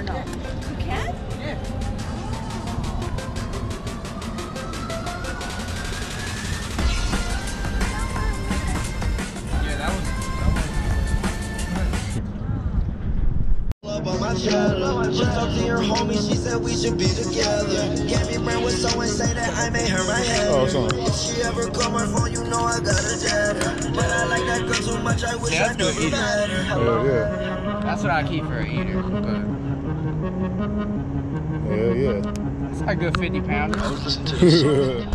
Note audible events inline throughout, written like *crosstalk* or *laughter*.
or no? You can? Yeah, that was. Love on my cheddar. Just talked to your homie, she said we should be together. Gabby Brown was so insane that I made her my head. Oh, it's on. If she ever call my phone, you know I got a jetter. But I like that girl too much, I wish Yeah, I that's good never eating. met yeah. That's what I keep for a eater. But Hell yeah. it's like a good 50 pounders. *laughs*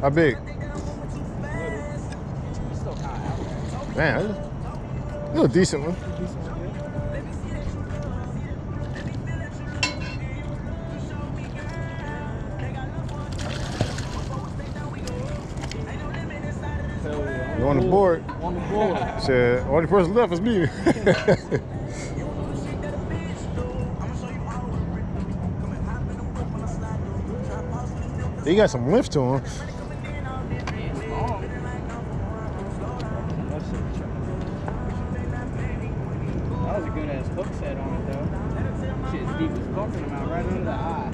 How big? Man, a little decent one. On the board? On the board. Said only person left is me. *laughs* he got some lift to him. That was a good ass hook set on it though. Shit's deep as fuck in the mouth, right under the eye.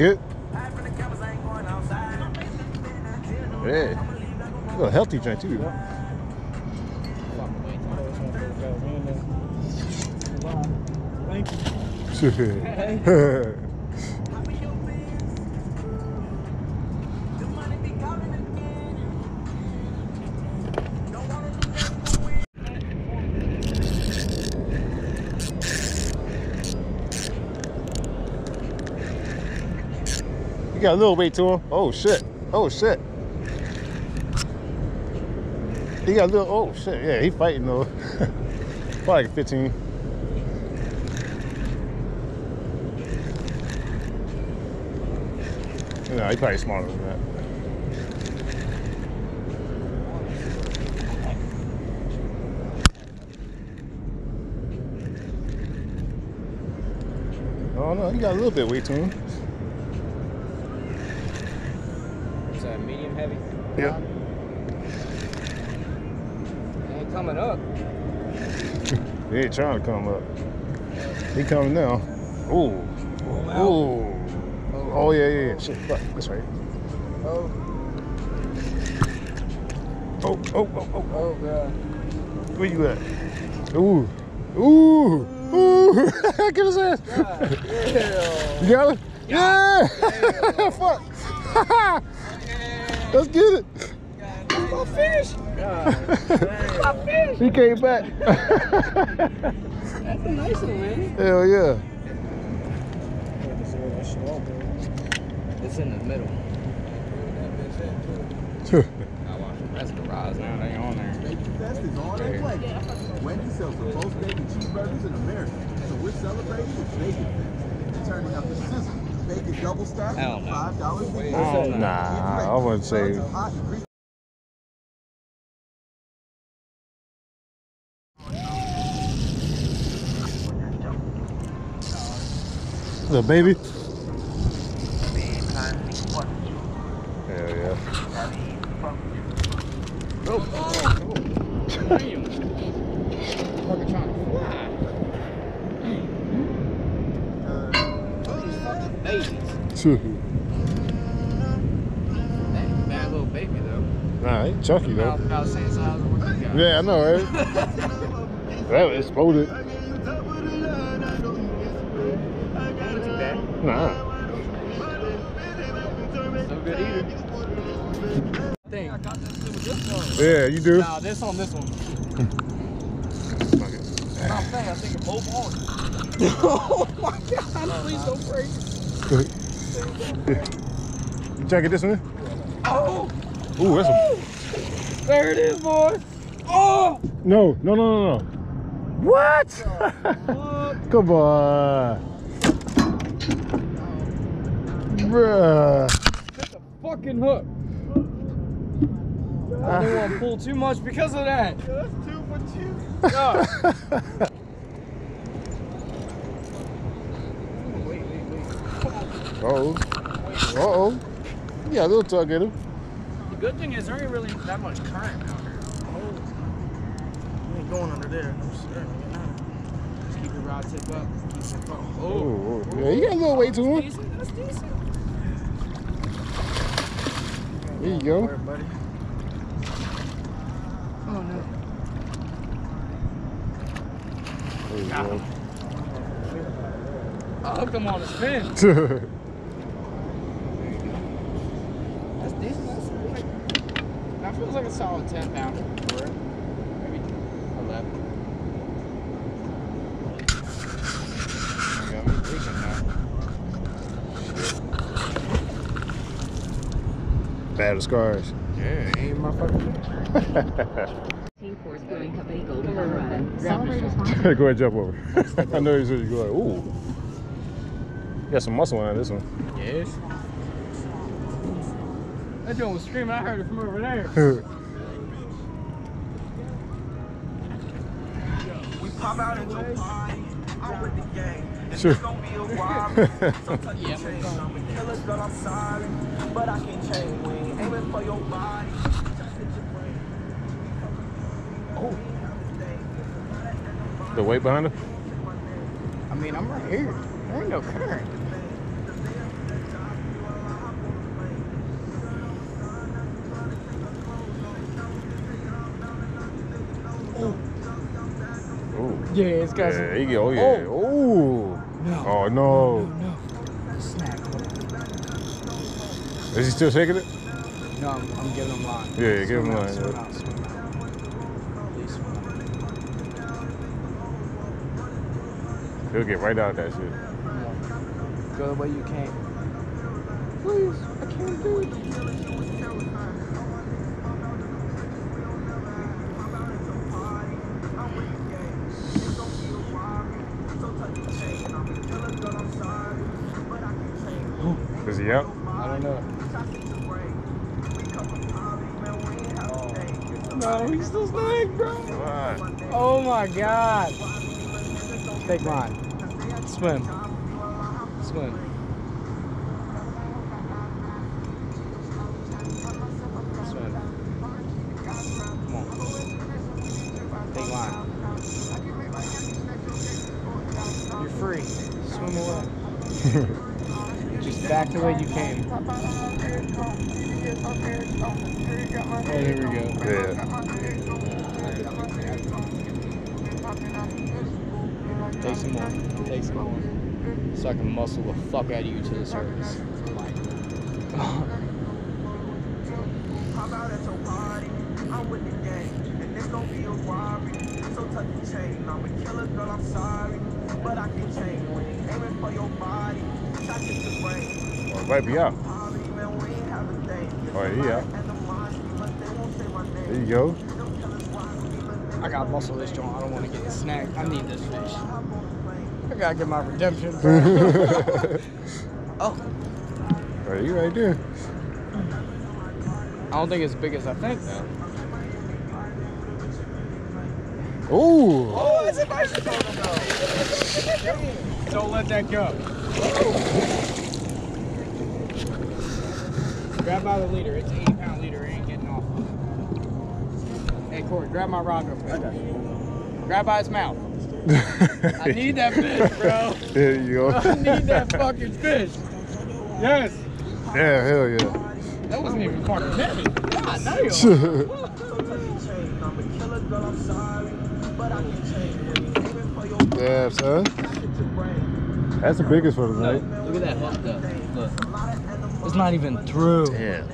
Yeah. A little healthy drink too. Fuck, wait *laughs* You got a little weight to him. Oh shit. Oh shit. He got a little. Oh shit. Yeah, he fighting though. *laughs* Probably like 15. No, he probably smaller than that. Oh no, he got a little bit weight to him. Is heavy? Yep. Ain't coming up. *laughs* He ain't trying to come up. He coming now. Ooh. Ooh. Oh yeah, yeah, yeah. Shit, fuck. That's right. Oh, Oh, oh, oh, oh. oh god. Where you at? Ooh. Ooh. Ooh. *laughs* Get his ass. Yeah. *laughs* You got it? Yeah. fuck. Let's get it. My fish. God, fish. He came back. That's a nice one, man. Hell yeah. It's in the middle. That's the rise now. They on there. Bacon Fest is all in play. Wendy sells the most bacon cheeseburgers in America. So we're celebrating with Bacon Fest. We're turning out the sizzle. Bacon double stack Hell for no. five dollars. Hell no. Nah, I wouldn't say. Hot and greasy. Little baby. Hell yeah. Damn. Fucking trying to fly. These fucking babies. That bad little baby though. nah, he chunky though. About, about same size as what you got. Yeah, I know, right? *laughs* that exploded. Ain't too bad. Nah. So good either. Thing. Yeah, you do. Nah, this on this one. *laughs* I'm saying, I think both on. *laughs* oh my god, please don't break. You check it this one? Oh, Ooh, that's a. there it is, boy. Oh, No, no, no, no, no. What? *laughs* Come on. Bruh. hit the fucking hook. I don't want to pull too much because of that. That's two for two. Yeah. *laughs* wait, wait, wait. Uh-oh. Uh-oh. Yeah, got a little tug at him. The good thing is there ain't really that much current out here. You ain't going under there. No, sir. Just keep your rod tip up. Keep it up. Oh, oh. Yeah, you got a little weight to him. Decent, that's decent. There you go. worry, buddy. Oh no. There you go. I hooked him on a spin. *laughs* That's decent. That's like, that feels like a solid 10 pounder. For real. Maybe 11. Got me thinking now. Battle scars. Yeah, ain't my fucking Team Force Brewing Company Golden, Colorado. Grab Celebrate yourself. responsibly. go ahead, jump over. *laughs* I know you said you go like, ooh. You got some muscle on this one. Yes. That joint was screaming. I heard it from over there. *laughs* pop out at your party. I'm with the gang. It's Sure. gonna be a while. *laughs* So tuck Yeah, your I'm chain. gonna- I'm a killer, girl, I'm sorry. But I can't change. We ain't aiming for your body. Just hit your brain. Oh. the weight behind it? I mean, I'm right here. There ain't no current. Yeah, it's got Yeah, he get, oh yeah. Oh. No. Oh no. No. Snack. Is he still shaking it? No, I'm, I'm giving him line. Yeah, yeah, give him line, swim yeah. out, swim out. Please swim out. He'll get right out of that shit. Go the way you came. Please, I can't do it. Is he out? I don't know. No, he's still snagged, bro. Oh my god. Take line. Swim. Swim. Swim. Come on. Take line. You're free. Swim away. *laughs* Just back the way you came. Oh, here we go. Yeah. Some more. Take some more. So I can muscle the fuck out of you to the surface. Pop out at your party. I'm with the gang. And it's gonna be a robbery. So tuck your chain. I'm a killer, girl, I'm sorry. But I can change. We ain't aiming for your body. Shot hit your brain. It might be out. Party, man, we ain't have a thing. Oh, yeah, he out. And the monster, but they won't say my name. There you go. I gotta muscle this joint. I don't want to get snagged. I need this fish. I gotta get my redemption. bro. *laughs* Oh, you right there. I don't think it's as big as I think though. Ooh. Oh, it's a nice Don't let that go. Grab by the leader. It's an 80 pound leader. It ain't getting off. Hey, Corey, grab my rod real quick. Okay. Grab by his mouth. I need that fish, bro. *laughs* There you go. I need that fucking fish. Yes. Yeah, hell yeah. That wasn't even fucking heavy. God damn. So tuck your chain. I'm a killer, girl, I'm sorry. But I can change. We ain't aiming for your body. Damn, son. Shot hit your brain. That's the biggest one tonight. Look at that hook though. Look. It's not even through. Damn.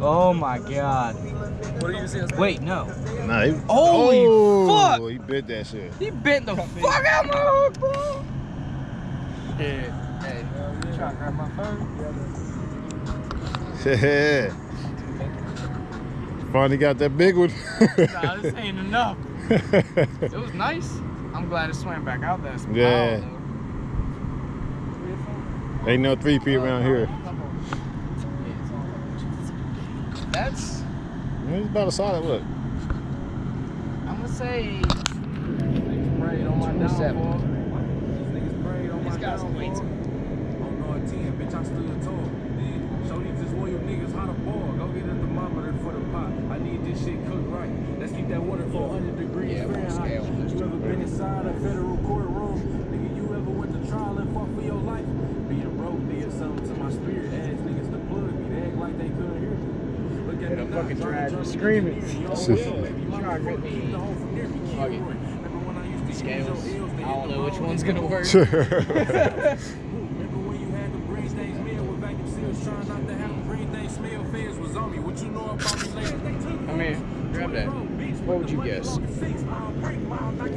Oh my god. Wait, no. Nah, he, Holy oh, fuck! He bit that shit. He bent the fuck out my hook, bro. Yeah. Hey, you trying to grab my phone? Yeah. Finally got that big one. Nah, this *laughs* ain't enough. It was nice. I'm glad it swam back out there. Some Yeah. power, Ain't no 3P around here. That's, It's about a solid look. I'm gonna say. Sprayed on my 27. downfall. He's got some weight to him. 10, bitch, I stood tall. Show these disloyal niggas how to ball. Go get a thermometer for the pot. I need this shit cooked right. Let's keep that water 400 degrees Yeah, we're on Fahrenheit. scale. You ever been inside a federal things smell? Feds was on me. What you know about me later? Come here. Grab that. What would you guess?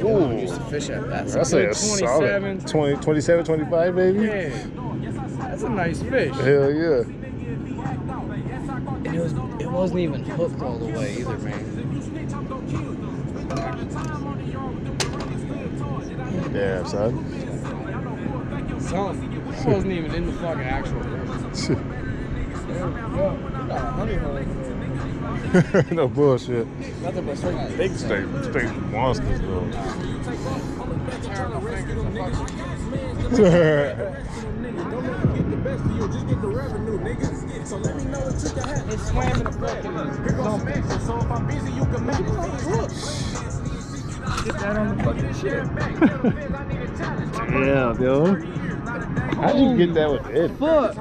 Ooh. Used to fish at that. That's a solid 20, 27, 25, baby. Yeah. That's a nice fish. Hell yeah. And it was it wasn't even hooked all the way either, man. Damn, son. Some it wasn't even in the fucking actual river. *laughs* no bullshit. Nothing but straight Big straight, straight monsters though. Tearing my fingers. I fucking- It swam in the fucking Get that on the fucking ship. yeah, yo. How'd you get that with Ed? Fuck.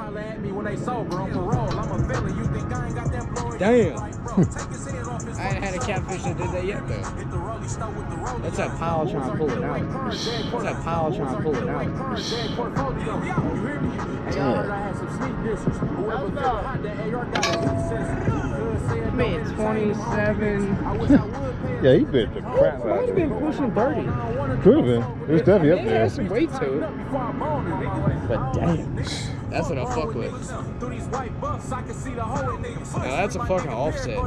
Damn. I ain't had a catfish that did that yet though. That's that pile trying to pull it out. That's that pile trying to pull it out. Man, 27. Yeah, he bit the crap out Might of have it. been pushing 30. Could have been. It was definitely up It there. has some weight to it. But damn. That's what I fuck with. Now that's a fucking offset.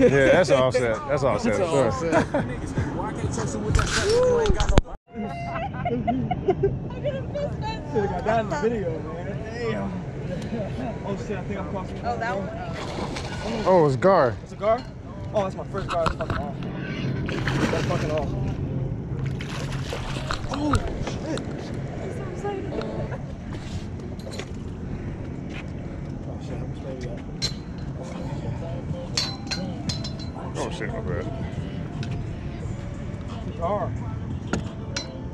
Yeah, that's an offset. That's an offset. That's an sure. offset. Should've got that in the video, man. Damn. Oh shit, I think I'm crossing. Oh, that one? Oh, it's Gar. It's a gar? Oh, that's my first gar. That's fucking awesome. That's fucking awesome. Oh, shit. Oh shit, how much baby at? Oh shit, my bad. Gar.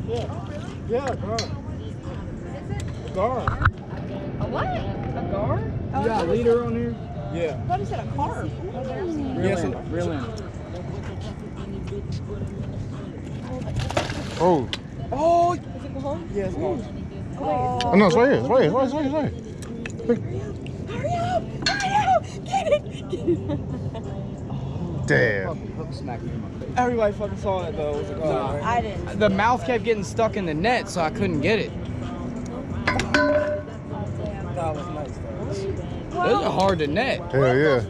Yeah. Yeah, gar. A gar. A what? A gar? Oh, You got a leader on here? Yeah. What is it? A carp? Oh, there's Yes, Real in, real in. Oh, Oh, Is it go home? yeah, it's gone. Oh, oh no, it's right here. It's right here. It's right here. It's right here. Hurry up! Hurry up! Get it! Get it! Damn. Fucking hook smacked me in my face. Everybody fucking saw it though. It was oh, a gar, right? I didn't. The mouth kept getting stuck in the net, so I couldn't get it. That was nice though. Those are hard to net. Hell yeah.